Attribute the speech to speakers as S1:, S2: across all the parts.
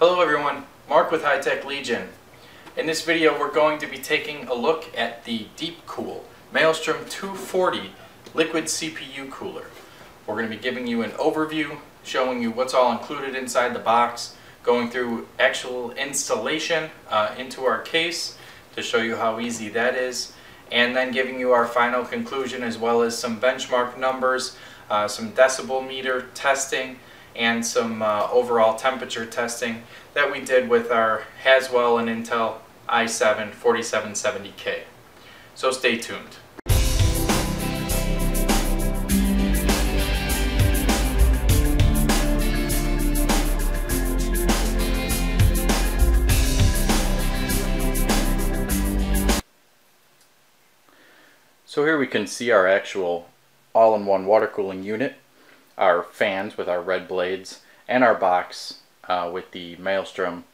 S1: Hello everyone, Mark with HiTech Legion. In this video we're going to be taking a look at the Deepcool Maelstrom 240 liquid CPU cooler. We're going to be giving you an overview, showing you what's all included inside the box, going through actual installation uh, into our case to show you how easy that is, and then giving you our final conclusion as well as some benchmark numbers, uh, some decibel meter testing, and some uh, overall temperature testing that we did with our Haswell and Intel i7 4770K. So stay tuned. So here we can see our actual all-in-one water cooling unit, our fans with our red blades, and our box uh, with the Maelstrom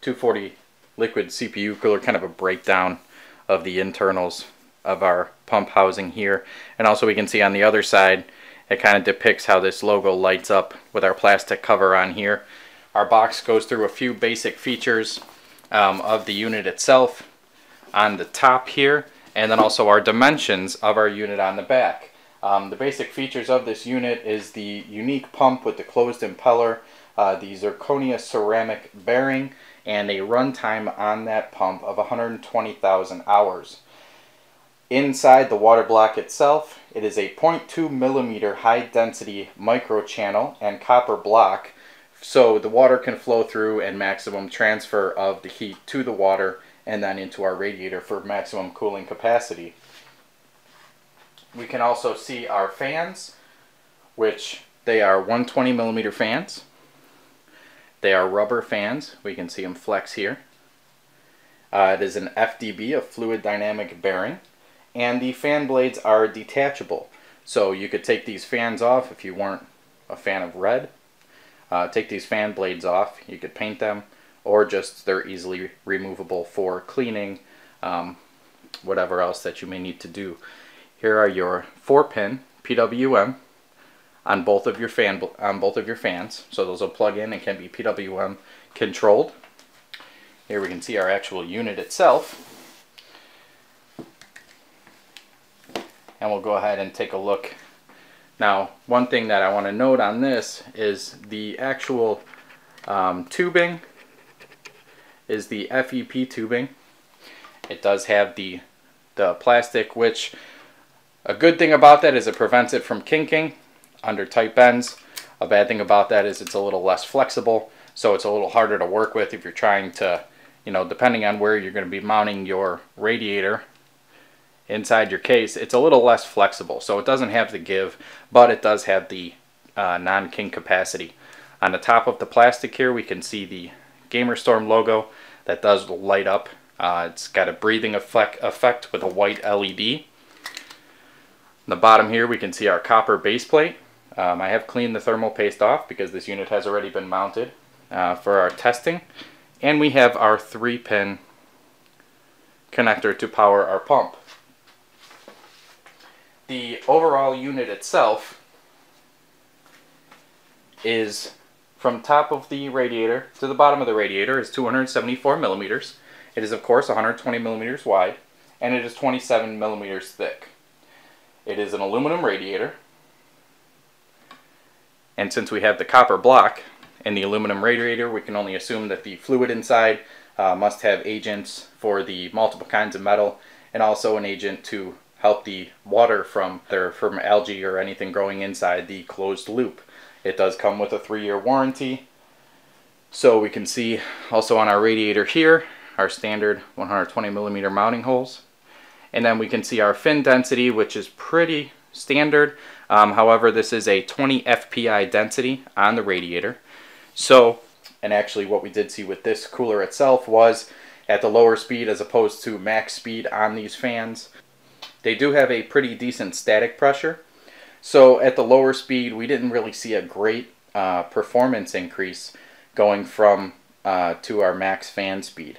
S1: 240 liquid CPU cooler, kind of a breakdown of the internals of our pump housing here. And also we can see on the other side, it kind of depicts how this logo lights up with our plastic cover on here. Our box goes through a few basic features um, of the unit itself on the top here and then also our dimensions of our unit on the back. Um, the basic features of this unit is the unique pump with the closed impeller, uh, the zirconia ceramic bearing, and a runtime on that pump of 120,000 hours. Inside the water block itself, it is a 0.2 millimeter high density micro channel and copper block so the water can flow through and maximum transfer of the heat to the water and then into our radiator for maximum cooling capacity. We can also see our fans, which they are 120 millimeter fans. They are rubber fans. We can see them flex here. Uh, it is an FDB, a fluid dynamic bearing, and the fan blades are detachable. So you could take these fans off if you weren't a fan of red. Uh, take these fan blades off. You could paint them or just they're easily removable for cleaning, um, whatever else that you may need to do. Here are your four pin PWM on both of your fan on both of your fans. So those will plug in and can be PWM controlled. Here we can see our actual unit itself. And we'll go ahead and take a look. Now, one thing that I want to note on this is the actual um, tubing is the FEP tubing. It does have the, the plastic, which a good thing about that is it prevents it from kinking under tight bends. A bad thing about that is it's a little less flexible, so it's a little harder to work with if you're trying to, you know, depending on where you're going to be mounting your radiator inside your case, it's a little less flexible. So it doesn't have the give, but it does have the uh, non-kink capacity. On the top of the plastic here, we can see the Gamerstorm logo that does light up. Uh, it's got a breathing effect, effect with a white LED. On the bottom here we can see our copper base plate. Um, I have cleaned the thermal paste off because this unit has already been mounted uh, for our testing. And we have our 3-pin connector to power our pump. The overall unit itself is from top of the radiator to the bottom of the radiator is 274 millimeters. It is of course 120 millimeters wide and it is 27 millimeters thick. It is an aluminum radiator and since we have the copper block and the aluminum radiator we can only assume that the fluid inside uh, must have agents for the multiple kinds of metal and also an agent to help the water from, from algae or anything growing inside the closed loop. It does come with a three-year warranty. So we can see also on our radiator here, our standard 120 millimeter mounting holes. And then we can see our fin density, which is pretty standard. Um, however, this is a 20 FPI density on the radiator. So, and actually what we did see with this cooler itself was at the lower speed as opposed to max speed on these fans, they do have a pretty decent static pressure. So at the lower speed, we didn't really see a great uh, performance increase going from uh, to our max fan speed.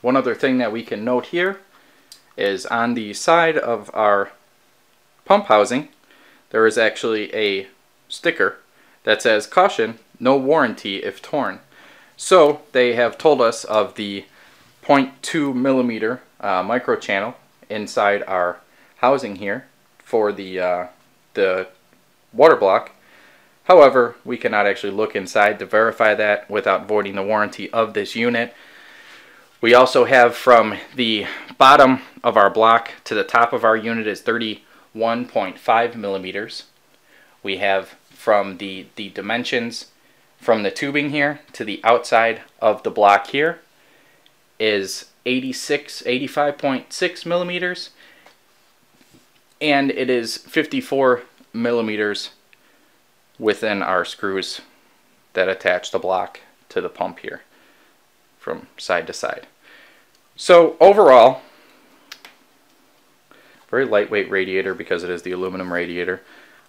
S1: One other thing that we can note here is on the side of our pump housing, there is actually a sticker that says, caution, no warranty if torn. So they have told us of the 0.2 millimeter uh, micro channel inside our housing here for the, uh, the water block. However, we cannot actually look inside to verify that without voiding the warranty of this unit. We also have from the bottom of our block to the top of our unit is 31.5 millimeters. We have from the, the dimensions from the tubing here to the outside of the block here is 86, 85.6 millimeters and it is 54 millimeters within our screws that attach the block to the pump here from side to side. So overall, very lightweight radiator because it is the aluminum radiator.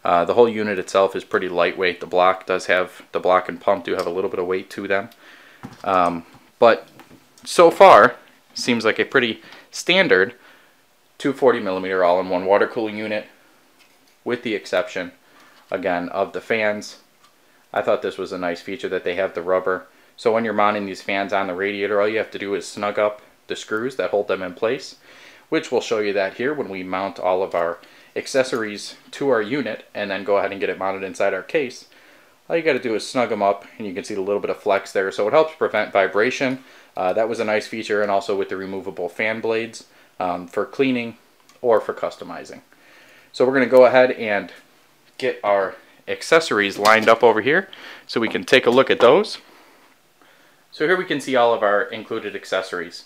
S1: Uh, the whole unit itself is pretty lightweight. The block does have, the block and pump do have a little bit of weight to them. Um, but so far, seems like a pretty standard 240 millimeter all-in-one water cooling unit with the exception again of the fans. I thought this was a nice feature that they have the rubber. So when you're mounting these fans on the radiator, all you have to do is snug up the screws that hold them in place, which we'll show you that here when we mount all of our accessories to our unit and then go ahead and get it mounted inside our case. All you got to do is snug them up and you can see a little bit of flex there. So it helps prevent vibration. Uh, that was a nice feature and also with the removable fan blades um, for cleaning or for customizing. So we're going to go ahead and get our accessories lined up over here so we can take a look at those. So here we can see all of our included accessories.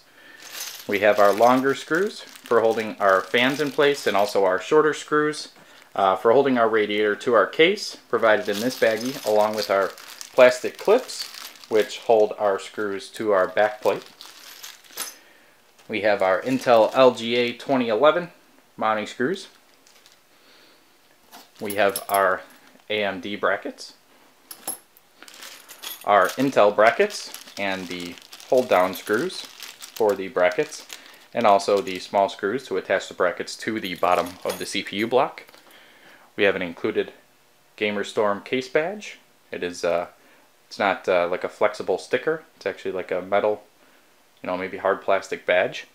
S1: We have our longer screws for holding our fans in place and also our shorter screws uh, for holding our radiator to our case provided in this baggie along with our plastic clips which hold our screws to our back plate. We have our Intel LGA 2011 mounting screws we have our AMD brackets, our Intel brackets, and the hold down screws for the brackets, and also the small screws to attach the brackets to the bottom of the CPU block. We have an included GamerStorm case badge. It is uh, it's not uh, like a flexible sticker. It's actually like a metal, you know, maybe hard plastic badge.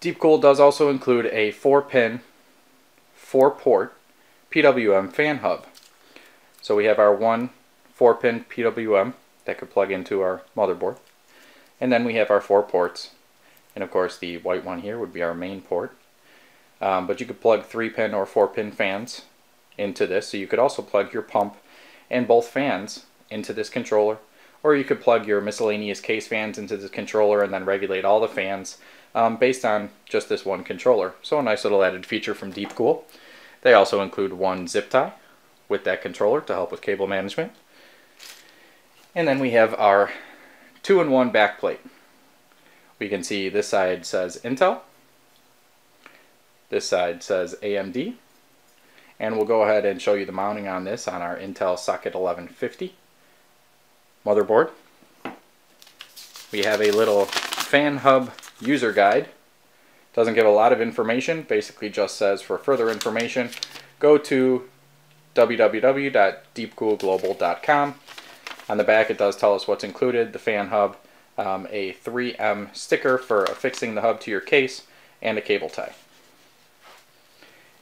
S1: Deepcool does also include a 4-pin 4-port PWM fan hub. So we have our one 4-pin PWM that could plug into our motherboard. And then we have our four ports. And of course the white one here would be our main port. Um, but you could plug 3-pin or 4-pin fans into this. So you could also plug your pump and both fans into this controller. Or you could plug your miscellaneous case fans into this controller and then regulate all the fans um, based on just this one controller. So a nice little added feature from Deepcool. They also include one zip tie with that controller to help with cable management. And then we have our two-in-one backplate. We can see this side says Intel, this side says AMD, and we'll go ahead and show you the mounting on this on our Intel Socket 1150 motherboard. We have a little fan hub user guide. Doesn't give a lot of information, basically just says for further information, go to www.deepcoolglobal.com. On the back it does tell us what's included, the fan hub, um, a 3M sticker for affixing the hub to your case, and a cable tie.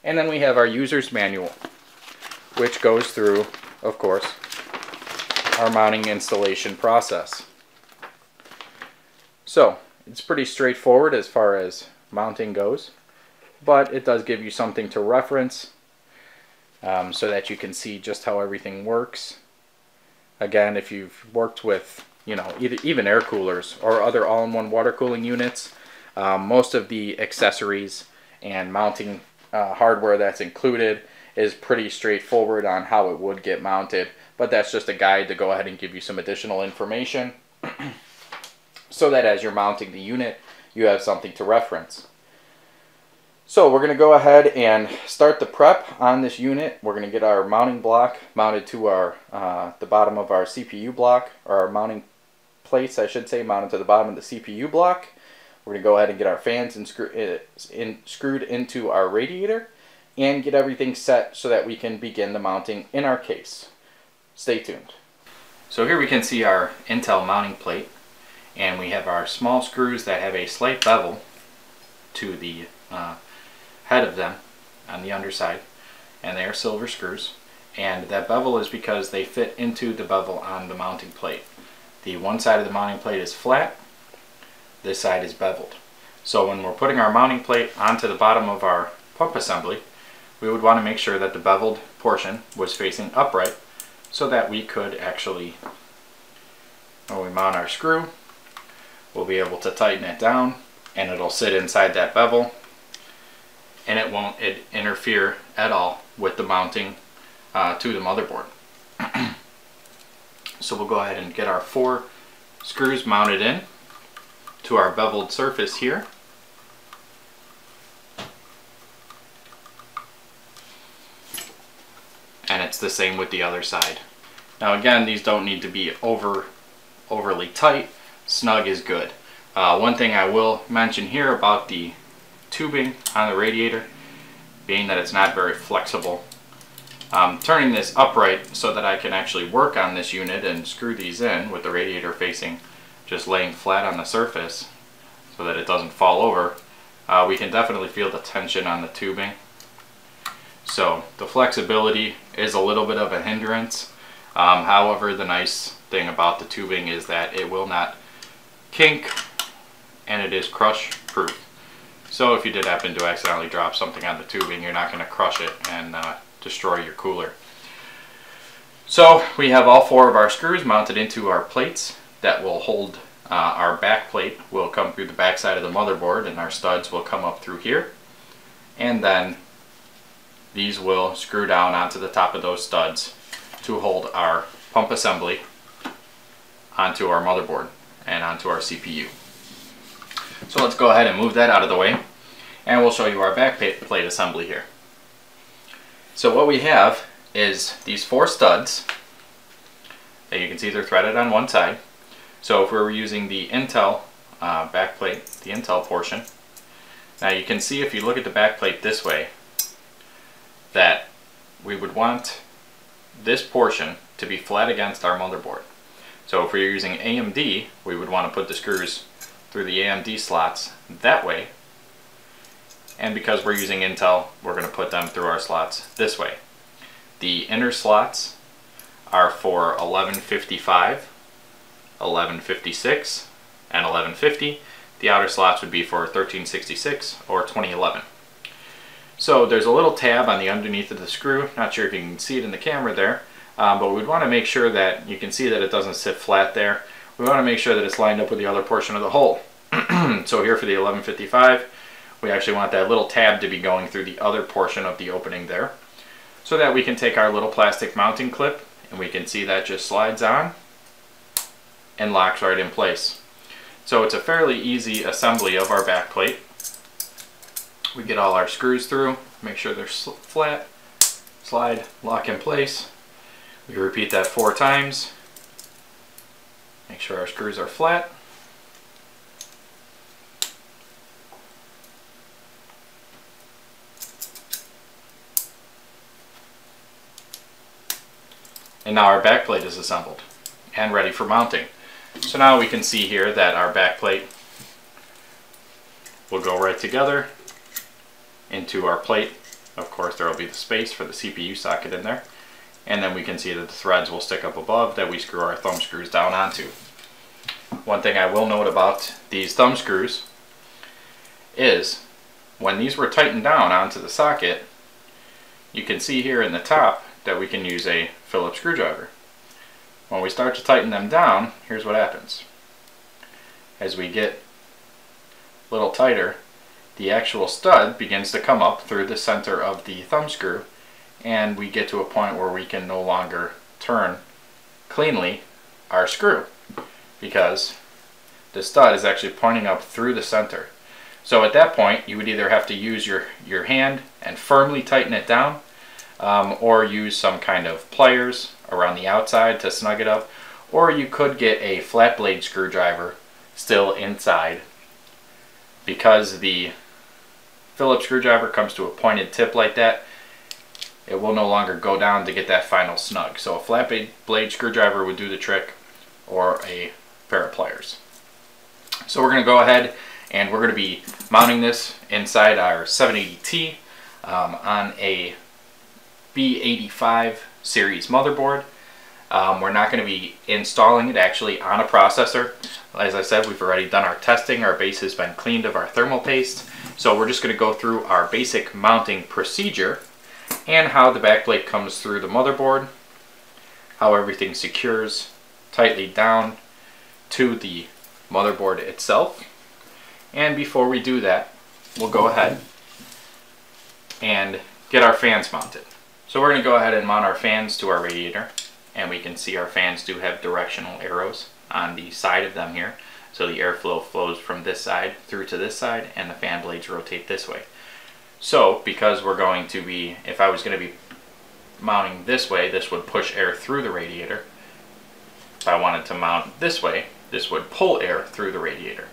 S1: And then we have our user's manual, which goes through, of course, our mounting installation process. So, it's pretty straightforward as far as mounting goes, but it does give you something to reference um, so that you can see just how everything works. Again, if you've worked with, you know, either, even air coolers or other all-in-one water cooling units, um, most of the accessories and mounting uh, hardware that's included is pretty straightforward on how it would get mounted, but that's just a guide to go ahead and give you some additional information. so that as you're mounting the unit, you have something to reference. So we're going to go ahead and start the prep on this unit. We're going to get our mounting block mounted to our uh, the bottom of our CPU block, or our mounting plates, I should say, mounted to the bottom of the CPU block. We're going to go ahead and get our fans in, in, screwed into our radiator. and get everything set so that we can begin the mounting in our case. Stay tuned. So here we can see our Intel mounting plate and we have our small screws that have a slight bevel to the uh, head of them on the underside and they are silver screws and that bevel is because they fit into the bevel on the mounting plate. The one side of the mounting plate is flat, this side is beveled. So when we're putting our mounting plate onto the bottom of our pump assembly, we would want to make sure that the beveled portion was facing upright so that we could actually, when we mount our screw, we'll be able to tighten it down and it'll sit inside that bevel and it won't it interfere at all with the mounting uh, to the motherboard. so we'll go ahead and get our four screws mounted in to our beveled surface here. And it's the same with the other side. Now again, these don't need to be over overly tight. Snug is good. Uh, one thing I will mention here about the tubing on the radiator, being that it's not very flexible. Um, turning this upright so that I can actually work on this unit and screw these in with the radiator facing just laying flat on the surface so that it doesn't fall over, uh, we can definitely feel the tension on the tubing. So the flexibility is a little bit of a hindrance. Um, however, the nice thing about the tubing is that it will not kink and it is crush proof. So if you did happen to accidentally drop something on the tubing, you're not going to crush it and uh, destroy your cooler. So we have all four of our screws mounted into our plates that will hold uh, our back plate will come through the back side of the motherboard and our studs will come up through here. And then these will screw down onto the top of those studs to hold our pump assembly onto our motherboard and onto our CPU. So let's go ahead and move that out of the way and we'll show you our back plate assembly here. So what we have is these four studs that you can see they're threaded on one side. So if we were using the Intel uh, backplate, the Intel portion, now you can see if you look at the backplate this way that we would want this portion to be flat against our motherboard. So if we are using AMD, we would want to put the screws through the AMD slots that way. And because we're using Intel, we're going to put them through our slots this way. The inner slots are for 1155 1156 and 1150. The outer slots would be for 1366 or 2011. So there's a little tab on the underneath of the screw. Not sure if you can see it in the camera there, um, but we'd want to make sure that you can see that it doesn't sit flat there. We want to make sure that it's lined up with the other portion of the hole. so here for the 1155, we actually want that little tab to be going through the other portion of the opening there so that we can take our little plastic mounting clip and we can see that just slides on and locks right in place. So it's a fairly easy assembly of our back plate. We get all our screws through, make sure they're flat, slide, lock in place. We repeat that four times. Make sure our screws are flat. And now our backplate is assembled and ready for mounting. So now we can see here that our backplate will go right together into our plate. Of course there will be the space for the CPU socket in there. And then we can see that the threads will stick up above that we screw our thumb screws down onto. One thing I will note about these thumb screws is when these were tightened down onto the socket, you can see here in the top that we can use a Phillips screwdriver. When we start to tighten them down, here's what happens. As we get a little tighter, the actual stud begins to come up through the center of the thumb screw and we get to a point where we can no longer turn cleanly our screw because the stud is actually pointing up through the center. So at that point you would either have to use your, your hand and firmly tighten it down um, or use some kind of pliers around the outside to snug it up, or you could get a flat blade screwdriver still inside because the Phillips screwdriver comes to a pointed tip like that, it will no longer go down to get that final snug. So a flat blade screwdriver would do the trick or a pair of pliers. So we're going to go ahead and we're going to be mounting this inside our 780T um, on a B85 series motherboard. Um, we're not going to be installing it actually on a processor. As I said, we've already done our testing. Our base has been cleaned of our thermal paste. So we're just going to go through our basic mounting procedure and how the backplate comes through the motherboard, how everything secures tightly down to the motherboard itself. And before we do that, we'll go ahead and get our fans mounted. So we're going to go ahead and mount our fans to our radiator and we can see our fans do have directional arrows on the side of them here. So the airflow flows from this side through to this side and the fan blades rotate this way. So because we're going to be, if I was going to be mounting this way, this would push air through the radiator. If I wanted to mount this way, this would pull air through the radiator.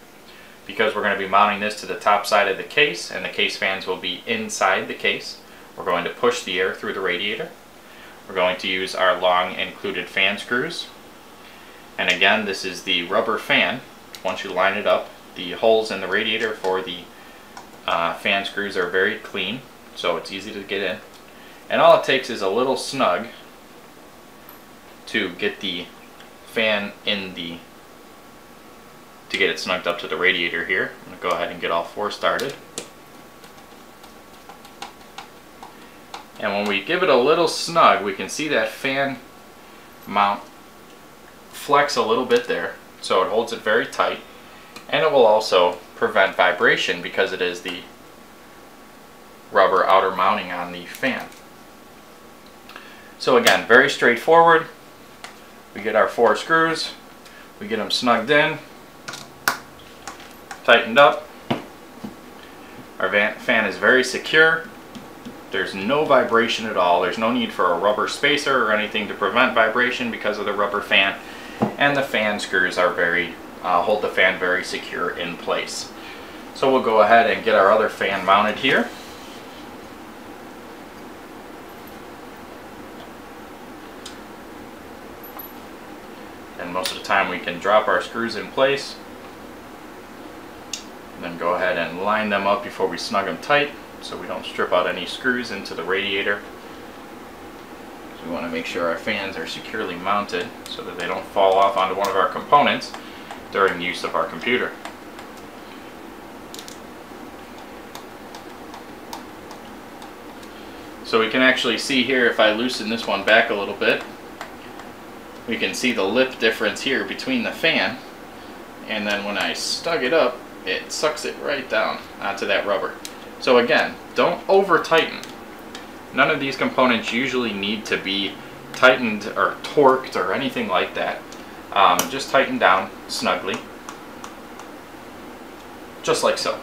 S1: Because we're going to be mounting this to the top side of the case and the case fans will be inside the case, we're going to push the air through the radiator. We're going to use our long included fan screws. And again, this is the rubber fan. Once you line it up, the holes in the radiator for the uh, fan screws are very clean, so it's easy to get in. And all it takes is a little snug to get the fan in the to get it snugged up to the radiator here. I'm going to go ahead and get all four started. And when we give it a little snug, we can see that fan mount flex a little bit there. So it holds it very tight. And it will also prevent vibration because it is the rubber outer mounting on the fan. So again, very straightforward. We get our four screws, we get them snugged in, tightened up. Our fan is very secure. There's no vibration at all. There's no need for a rubber spacer or anything to prevent vibration because of the rubber fan. And the fan screws are very, uh, hold the fan very secure in place. So we'll go ahead and get our other fan mounted here. And most of the time we can drop our screws in place. And then go ahead and line them up before we snug them tight so we don't strip out any screws into the radiator. So we want to make sure our fans are securely mounted so that they don't fall off onto one of our components during use of our computer. So we can actually see here if I loosen this one back a little bit we can see the lip difference here between the fan and then when I stug it up it sucks it right down onto that rubber. So again, don't over tighten. None of these components usually need to be tightened or torqued or anything like that. Um, just tighten down snugly. Just like so.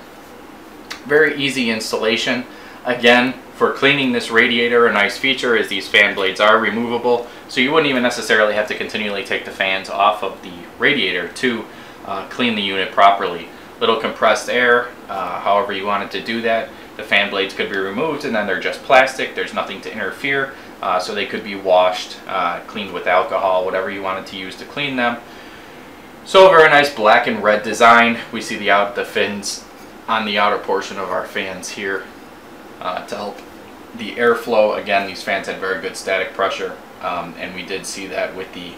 S1: Very easy installation. Again, for cleaning this radiator, a nice feature is these fan blades are removable, so you wouldn't even necessarily have to continually take the fans off of the radiator to uh, clean the unit properly little compressed air, uh, however you wanted to do that. The fan blades could be removed and then they're just plastic, there's nothing to interfere, uh, so they could be washed, uh, cleaned with alcohol, whatever you wanted to use to clean them. So very nice black and red design. We see the out the fins on the outer portion of our fans here uh, to help the airflow. Again, these fans had very good static pressure, um, and we did see that with the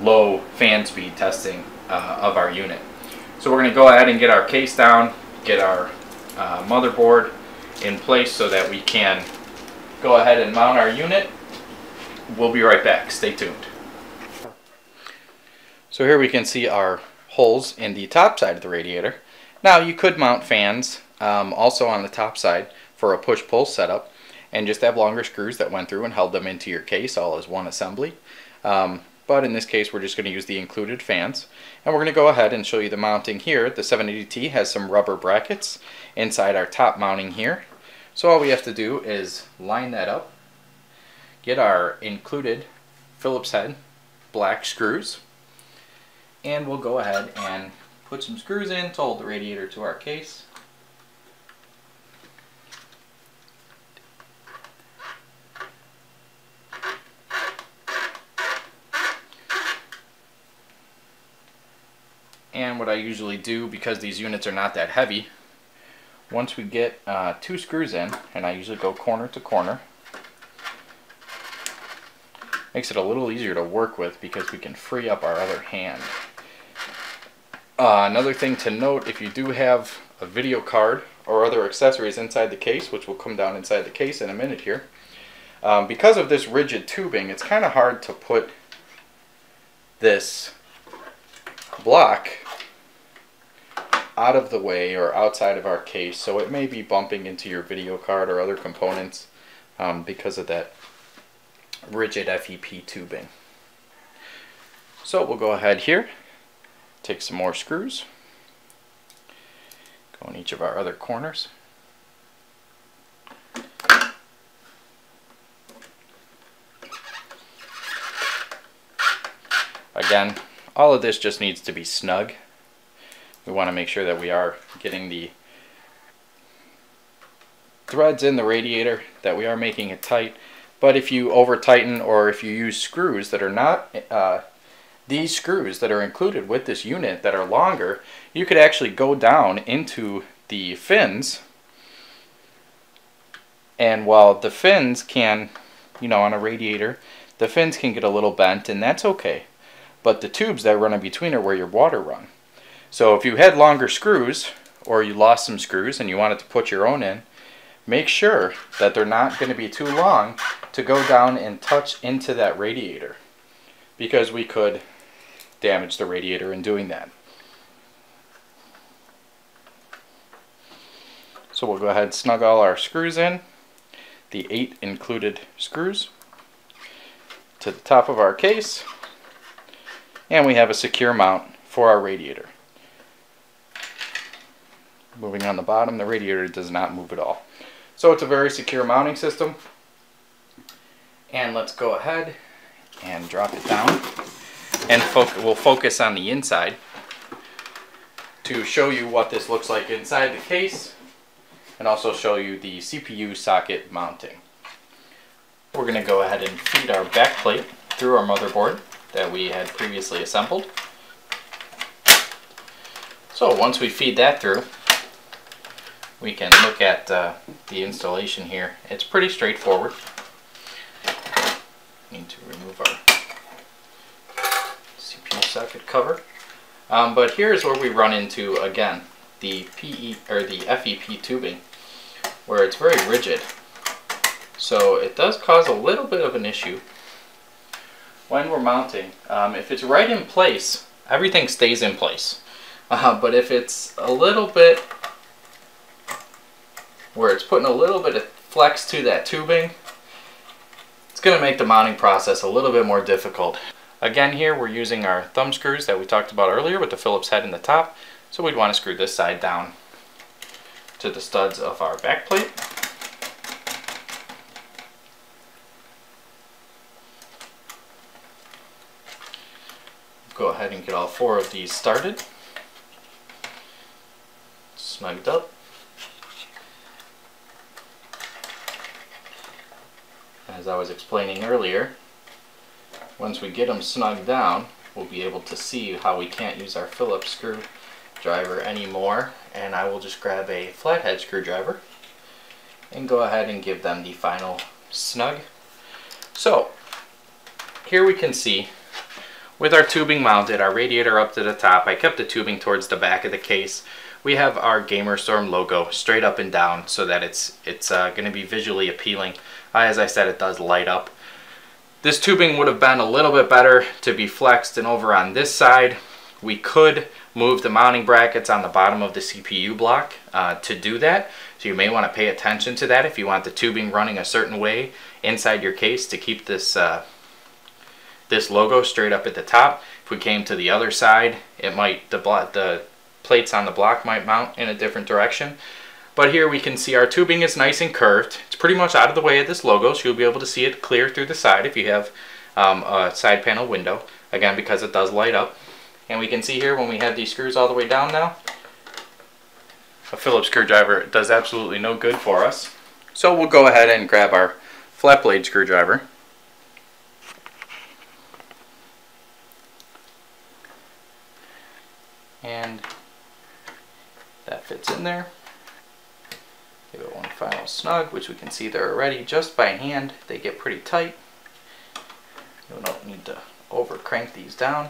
S1: low fan speed testing uh, of our unit. So we're going to go ahead and get our case down, get our uh, motherboard in place so that we can go ahead and mount our unit. We'll be right back. Stay tuned. So here we can see our holes in the top side of the radiator. Now you could mount fans um, also on the top side for a push-pull setup and just have longer screws that went through and held them into your case all as one assembly. Um, but in this case we're just going to use the included fans and we're going to go ahead and show you the mounting here. The 780T has some rubber brackets inside our top mounting here. So all we have to do is line that up, get our included Phillips head black screws, and we'll go ahead and put some screws in to hold the radiator to our case. And what I usually do, because these units are not that heavy, once we get uh, two screws in, and I usually go corner to corner, makes it a little easier to work with because we can free up our other hand. Uh, another thing to note, if you do have a video card or other accessories inside the case, which will come down inside the case in a minute here, um, because of this rigid tubing, it's kind of hard to put this block out of the way or outside of our case so it may be bumping into your video card or other components um, because of that rigid FEP tubing. So we'll go ahead here, take some more screws, go in each of our other corners. Again, all of this just needs to be snug. We want to make sure that we are getting the threads in the radiator, that we are making it tight. But if you over tighten or if you use screws that are not uh, these screws that are included with this unit that are longer, you could actually go down into the fins. And while the fins can, you know, on a radiator, the fins can get a little bent and that's okay but the tubes that run in between are where your water run. So if you had longer screws or you lost some screws and you wanted to put your own in, make sure that they're not going to be too long to go down and touch into that radiator because we could damage the radiator in doing that. So we'll go ahead and snug all our screws in, the eight included screws, to the top of our case and we have a secure mount for our radiator. Moving on the bottom, the radiator does not move at all. So it's a very secure mounting system. And let's go ahead and drop it down. And we'll focus on the inside to show you what this looks like inside the case and also show you the CPU socket mounting. We're going to go ahead and feed our back plate through our motherboard that we had previously assembled. So once we feed that through, we can look at uh, the installation here. It's pretty straightforward. Need to remove our CPU socket cover. Um, but here's where we run into, again, the PE or the FEP tubing, where it's very rigid. So it does cause a little bit of an issue when we're mounting, um, if it's right in place, everything stays in place. Uh, but if it's a little bit where it's putting a little bit of flex to that tubing, it's going to make the mounting process a little bit more difficult. Again here we're using our thumb screws that we talked about earlier with the Phillips head in the top. So we'd want to screw this side down to the studs of our back plate. go ahead and get all four of these started. Snugged up. As I was explaining earlier, once we get them snug down, we'll be able to see how we can't use our Phillips screwdriver anymore. And I will just grab a flathead screwdriver and go ahead and give them the final snug. So, here we can see with our tubing mounted, our radiator up to the top, I kept the tubing towards the back of the case. We have our GamerStorm logo straight up and down so that it's it's uh, going to be visually appealing. As I said, it does light up. This tubing would have been a little bit better to be flexed and over on this side. We could move the mounting brackets on the bottom of the CPU block uh, to do that. So you may want to pay attention to that if you want the tubing running a certain way inside your case to keep this uh, this logo straight up at the top. If we came to the other side, it might the the plates on the block might mount in a different direction. But here we can see our tubing is nice and curved. It's pretty much out of the way of this logo, so you'll be able to see it clear through the side if you have um, a side panel window. Again, because it does light up. And we can see here when we have these screws all the way down now, a Phillips screwdriver does absolutely no good for us. So we'll go ahead and grab our flat blade screwdriver And that fits in one final snug, which we can see they're already just by hand. They get pretty tight. You don't need to over crank these down.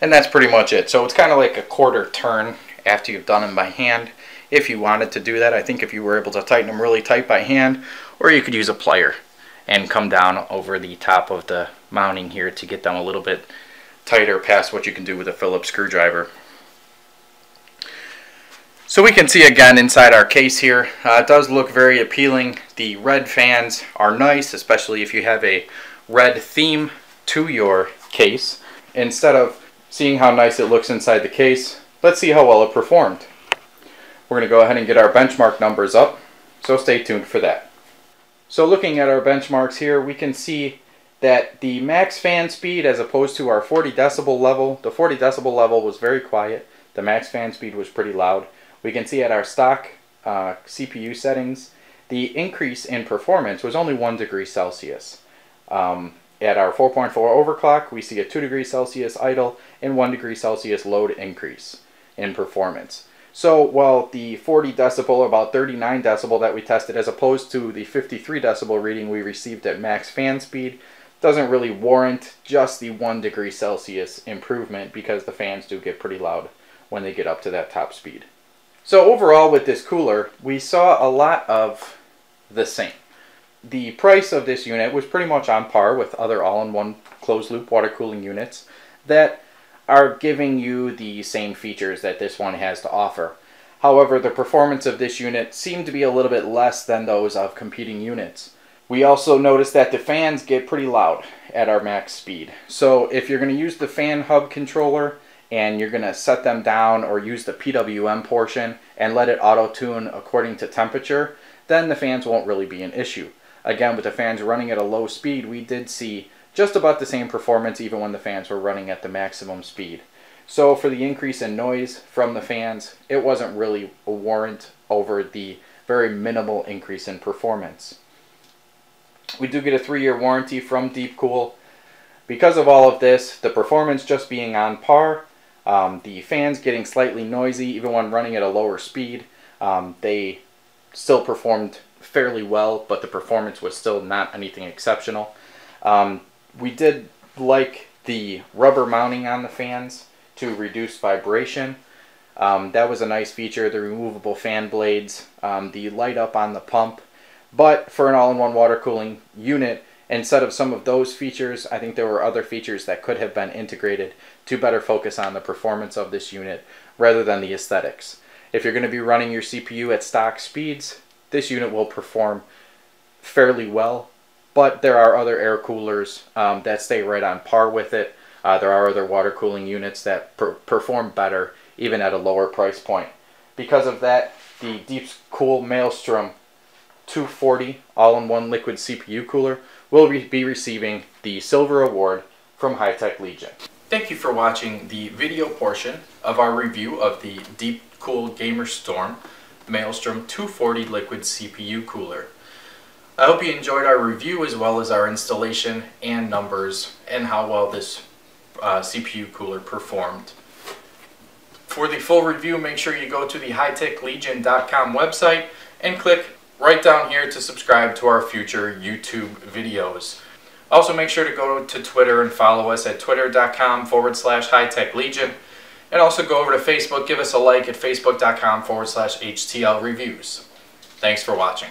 S1: And that's pretty much it. So it's kind of like a quarter turn after you've done them by hand. If you wanted to do that, I think if you were able to tighten them really tight by hand, or you could use a plier and come down over the top of the mounting here to get them a little bit tighter past what you can do with a Phillips screwdriver. So we can see again inside our case here, uh, it does look very appealing. The red fans are nice, especially if you have a red theme to your case. Instead of seeing how nice it looks inside the case, let's see how well it performed. We're going to go ahead and get our benchmark numbers up, so stay tuned for that. So looking at our benchmarks here, we can see that the max fan speed as opposed to our 40 decibel level, the 40 decibel level was very quiet. The max fan speed was pretty loud. We can see at our stock uh, CPU settings, the increase in performance was only 1 degree Celsius. Um, at our 4.4 overclock, we see a 2 degree Celsius idle and 1 degree Celsius load increase in performance. So while the 40 decibel, about 39 decibel that we tested, as opposed to the 53 decibel reading we received at max fan speed, doesn't really warrant just the 1 degree Celsius improvement because the fans do get pretty loud when they get up to that top speed. So overall with this cooler, we saw a lot of the same. The price of this unit was pretty much on par with other all-in-one closed-loop water cooling units that are giving you the same features that this one has to offer. However, the performance of this unit seemed to be a little bit less than those of competing units. We also noticed that the fans get pretty loud at our max speed. So if you're going to use the fan hub controller, and you're going to set them down or use the PWM portion and let it auto tune according to temperature, then the fans won't really be an issue. Again, with the fans running at a low speed, we did see just about the same performance even when the fans were running at the maximum speed. So for the increase in noise from the fans, it wasn't really a warrant over the very minimal increase in performance. We do get a three-year warranty from Deepcool. Because of all of this, the performance just being on par, um, the fans getting slightly noisy even when running at a lower speed. Um, they still performed fairly well, but the performance was still not anything exceptional. Um, we did like the rubber mounting on the fans to reduce vibration. Um, that was a nice feature, the removable fan blades, um, the light up on the pump. But for an all-in-one water cooling unit, Instead of some of those features, I think there were other features that could have been integrated to better focus on the performance of this unit rather than the aesthetics. If you're going to be running your CPU at stock speeds, this unit will perform fairly well, but there are other air coolers um, that stay right on par with it. Uh, there are other water cooling units that per perform better even at a lower price point. Because of that, the Deep Cool Maelstrom 240 all-in-one liquid CPU cooler will re be receiving the Silver Award from HiTech Legion. Thank you for watching the video portion of our review of the Deep Cool Gamer Storm Maelstrom 240 liquid CPU cooler. I hope you enjoyed our review as well as our installation and numbers and how well this uh, CPU cooler performed. For the full review, make sure you go to the hitechlegion.com website and click right down here to subscribe to our future YouTube videos. Also make sure to go to Twitter and follow us at twitter.com forward slash hitechlegion. And also go over to Facebook, give us a like at facebook.com forward slash HTL reviews. Thanks for watching.